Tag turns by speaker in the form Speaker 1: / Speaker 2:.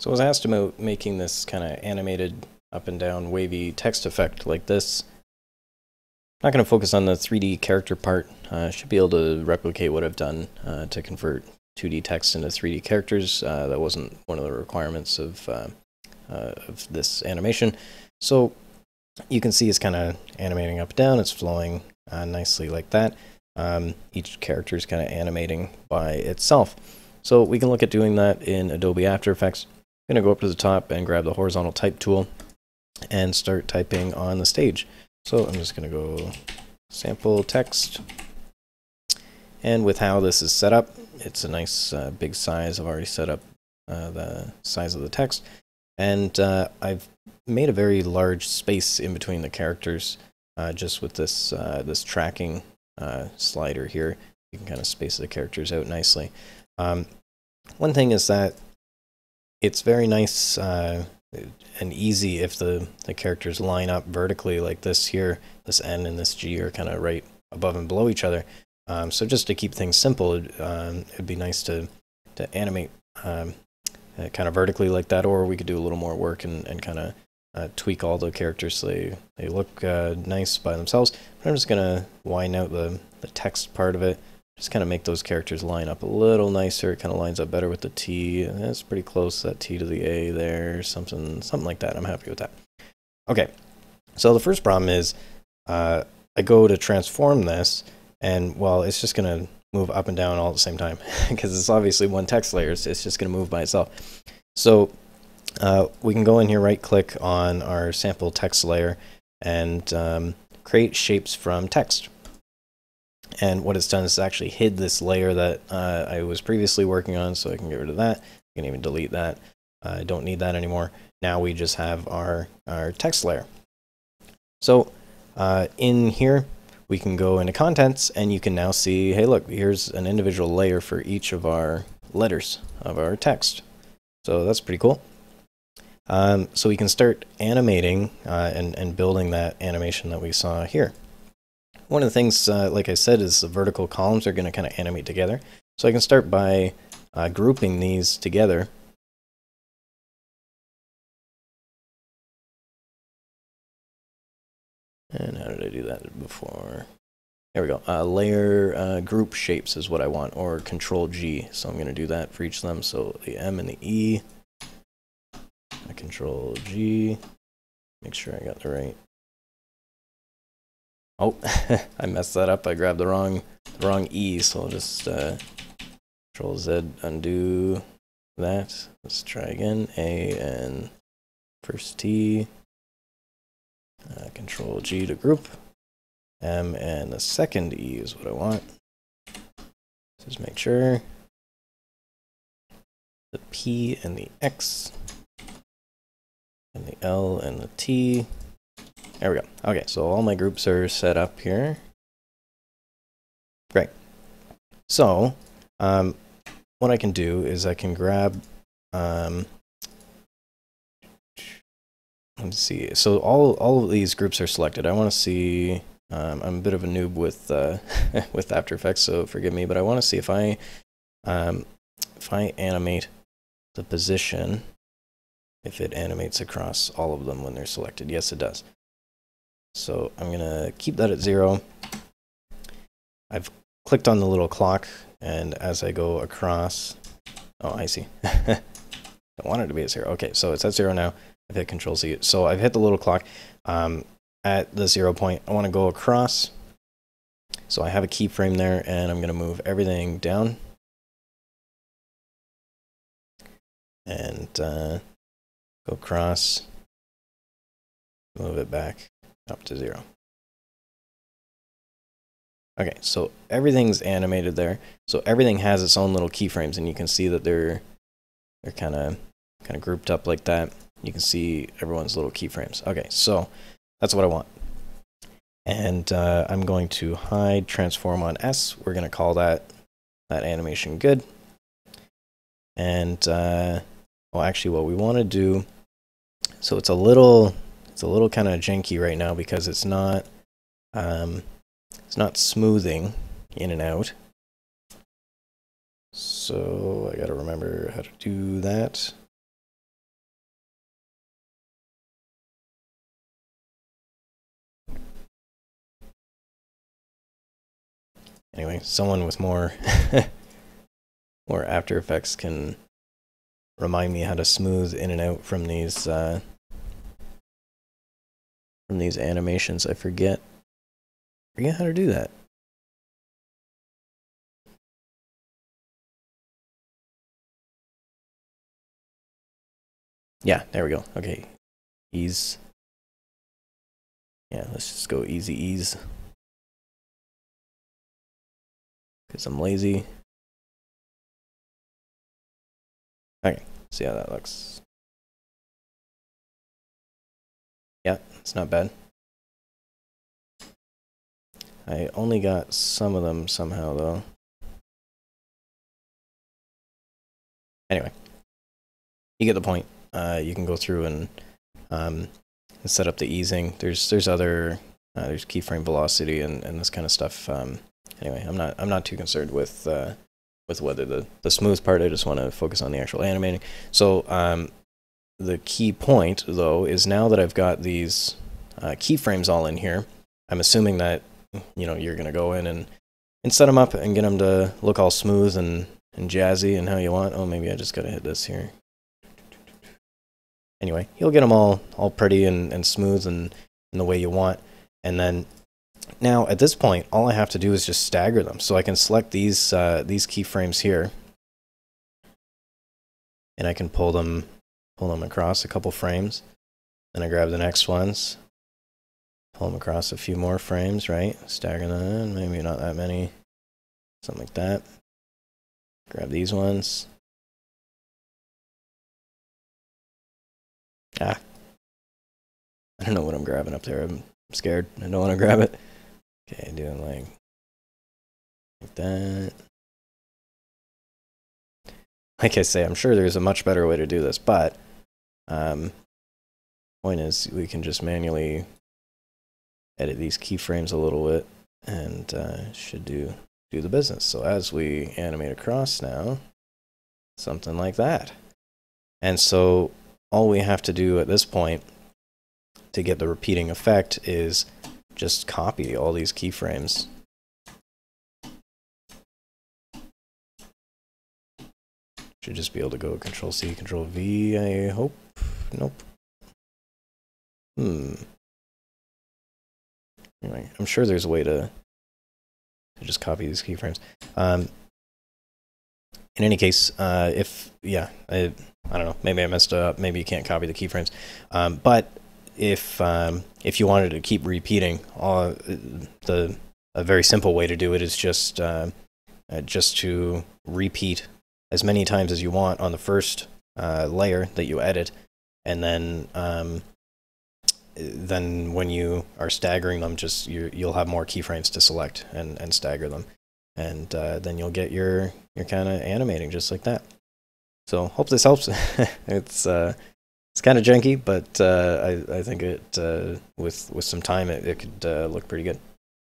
Speaker 1: So I was asked about making this kind of animated up and down wavy text effect like this. I'm Not going to focus on the 3D character part. Uh, should be able to replicate what I've done uh, to convert 2D text into 3D characters. Uh, that wasn't one of the requirements of, uh, uh, of this animation. So you can see it's kind of animating up and down. It's flowing uh, nicely like that. Um, each character is kind of animating by itself. So we can look at doing that in Adobe After Effects. Going to go up to the top and grab the horizontal type tool and start typing on the stage. So I'm just going to go sample text. And with how this is set up, it's a nice uh, big size. I've already set up uh, the size of the text. And uh, I've made a very large space in between the characters uh, just with this, uh, this tracking uh, slider here. You can kind of space the characters out nicely. Um, one thing is that it's very nice and easy if the, the characters line up vertically like this here. This N and this G are kind of right above and below each other. Um, so just to keep things simple, it, um, it'd be nice to, to animate um, uh, kind of vertically like that, or we could do a little more work and, and kind of uh, tweak all the characters so they, they look uh, nice by themselves. But I'm just going to widen out the, the text part of it just kind of make those characters line up a little nicer. It kind of lines up better with the T. That's pretty close, that T to the A there, something, something like that. I'm happy with that. Okay, so the first problem is uh, I go to transform this, and well, it's just going to move up and down all at the same time because it's obviously one text layer. So it's just going to move by itself. So uh, we can go in here, right click on our sample text layer, and um, create shapes from text. And what it's done is actually hid this layer that uh, I was previously working on, so I can get rid of that. I can even delete that. I don't need that anymore. Now we just have our, our text layer. So uh, in here, we can go into contents and you can now see, hey, look, here's an individual layer for each of our letters of our text. So that's pretty cool. Um, so we can start animating uh, and, and building that animation that we saw here. One of the things, uh, like I said, is the vertical columns are going to kind of animate together. So I can start by uh, grouping these together. And how did I do that before? There we go. Uh, layer uh, group shapes is what I want, or Control G. So I'm going to do that for each of them. So the M and the E. Control G. Make sure I got the right Oh, I messed that up. I grabbed the wrong the wrong E, so I'll just uh, Control Z undo that. Let's try again. A and first T. Uh, control G to group. M and the second E is what I want. Just make sure. The P and the X. And the L and the T. There we go. Okay, so all my groups are set up here. Great. So, um, what I can do is I can grab, um, let's see. So all, all of these groups are selected. I want to see, um, I'm a bit of a noob with, uh, with After Effects, so forgive me, but I want to see if I, um, if I animate the position, if it animates across all of them when they're selected. Yes, it does. So I'm going to keep that at zero. I've clicked on the little clock, and as I go across, oh, I see. Don't want it to be at zero. Okay, so it's at zero now. I've hit Control Z. So I've hit the little clock um, at the zero point. I want to go across. So I have a keyframe there, and I'm going to move everything down. And uh, go across, move it back up to zero. Okay, so everything's animated there. So everything has its own little keyframes, and you can see that they're they're kind of kind of grouped up like that. You can see everyone's little keyframes. Okay, so that's what I want. And uh, I'm going to hide transform on S. We're going to call that that animation good. And uh, well, actually, what we want to do, so it's a little it's a little kind of janky right now because it's not um, it's not smoothing in and out. So I gotta remember how to do that. Anyway, someone with more more After Effects can remind me how to smooth in and out from these uh, from these animations. I forget forget how to do that. Yeah, there we go. Okay. Ease. Yeah, let's just go easy ease. Because I'm lazy. Okay, see how that looks. Yeah, it's not bad. I only got some of them somehow, though. Anyway, you get the point uh, you can go through and, um, set up the easing. There's there's other uh, there's keyframe velocity and, and this kind of stuff. Um, anyway, I'm not I'm not too concerned with uh, with whether the the smooth part. I just want to focus on the actual animating. So um, the key point though is now that I've got these uh, keyframes all in here, I'm assuming that you know you're gonna go in and and set them up and get them to look all smooth and and jazzy and how you want. Oh, maybe I just gotta hit this here anyway, you'll get them all all pretty and, and smooth and in the way you want. And then now at this point, all I have to do is just stagger them. So I can select these uh, these keyframes here, and I can pull them pull them across a couple frames. Then I grab the next ones, pull them across a few more frames, right? Stagger them, maybe not that many, something like that. Grab these ones, Ah. I don't know what I'm grabbing up there. I'm scared. I don't want to grab it. Okay, doing like, like that. Like I say, I'm sure there's a much better way to do this, but um, point is we can just manually edit these keyframes a little bit and uh, should do do the business. So as we animate across now, something like that. And so all we have to do at this point to get the repeating effect is just copy all these keyframes. Should just be able to go Control C, Control V, I hope. Nope. Hmm. Anyway, I'm sure there's a way to, to just copy these keyframes. Um, in any case, uh, if, yeah, I, I don't know, maybe I messed up, maybe you can't copy the keyframes. Um, but if, um, if you wanted to keep repeating, all, the, a very simple way to do it is just, uh, uh, just to repeat as many times as you want on the first uh, layer that you edit, and then um, then when you are staggering them, just you, you'll have more keyframes to select and, and stagger them and uh, then you'll get your your kind of animating just like that. So hope this helps. it's uh, it's kind of janky, but uh, I I think it uh, with with some time it, it could uh, look pretty good.